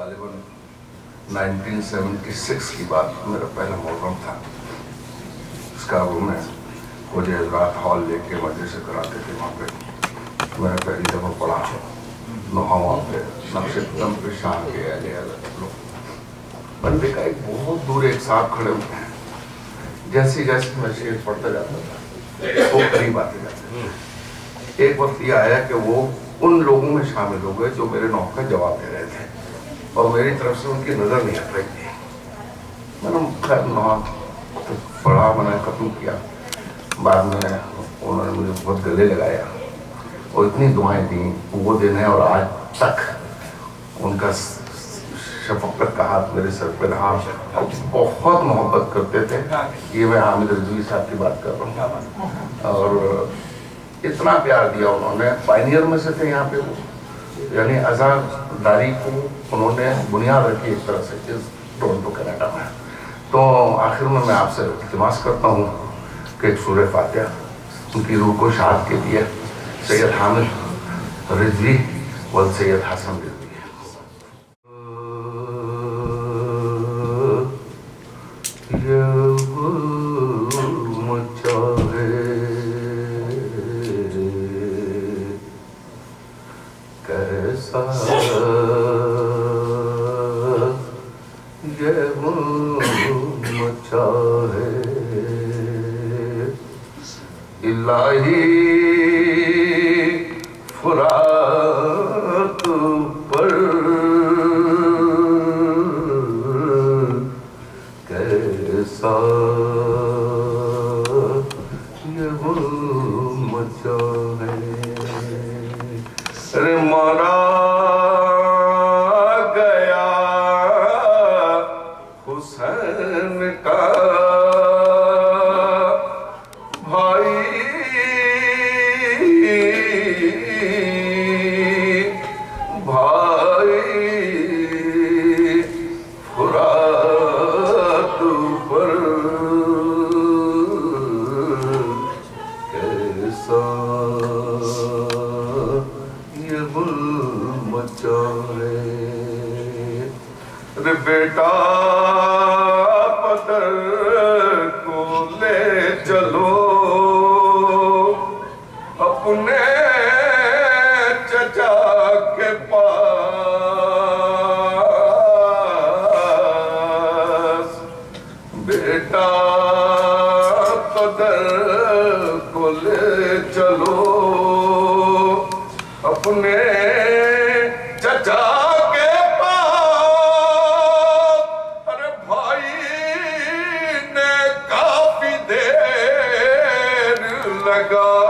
गालिबन 1976 की बात मेरा पहला मोहरम था। उसका वो मैं मुझे रात हॉल लेके मज़े से कराते थे वहाँ पे। मैंने पहली दफ़ा पढ़ा नहा वहाँ पे नक्शे कदम पे शाम के अले लोग बंदे का एक बहुत दूर एक साहब खड़े हुए हैं। जैसे जैसे मैं शेर पढ़ता जाता था, वो करीब आते जाते एक वक्त ये आया कि वो उन लोगों में शामिल हो गए जो मेरे नौक का जवाब दे रहे थे। और मेरी तरफ़ से उनकी नज़र नहीं हट रही थी। मैंने नहा तो पढ़ा मैंने खत्म किया। बाद में उन्होंने मुझे बहुत गले लगाया और इतनी दुआएँ दी। वो दिन है और आज तक उनका शफकत का हाथ मेरे सर पर रहा। बहुत मोहब्बत करते थे। ये मैं हामिद रजवी साहब की बात कर रहा हूँ। और इतना प्यार दिया उन्होंने। पाइनियर में से थे यहाँ पे वो। यानी आज़ादारी को उन्होंने बुनियाद रखी एक तरह से इस टोरंटो कनाडा में। तो आखिर में मैं आपसे इतमास करता हूँ कि सूर्य फातह, उनकी रूह को शाद के लिए सैयद हामिद रिजवी व सैयद हसन ये मचा है इलाही कैसा का को ले चलो। अपने चचा के पास। बेटा पदर को ले चलो। अपने Go.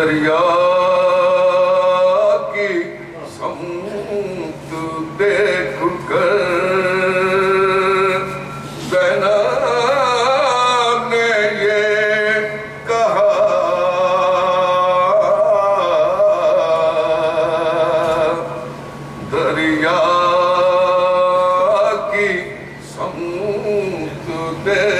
दरिया की समूत देख कर ये कहा। दरिया की समूत देख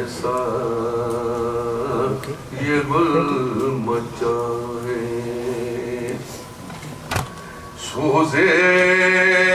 ऐसा ये गुल मचा सोजे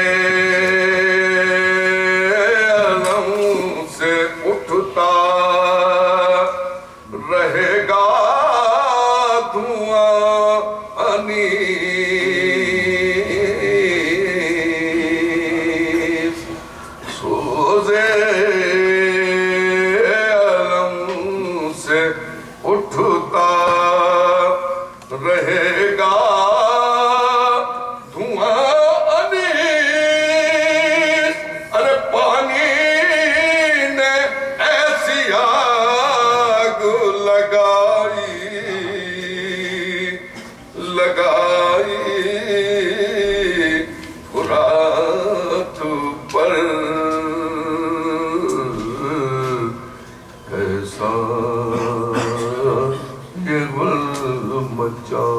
उठता रहे 我叫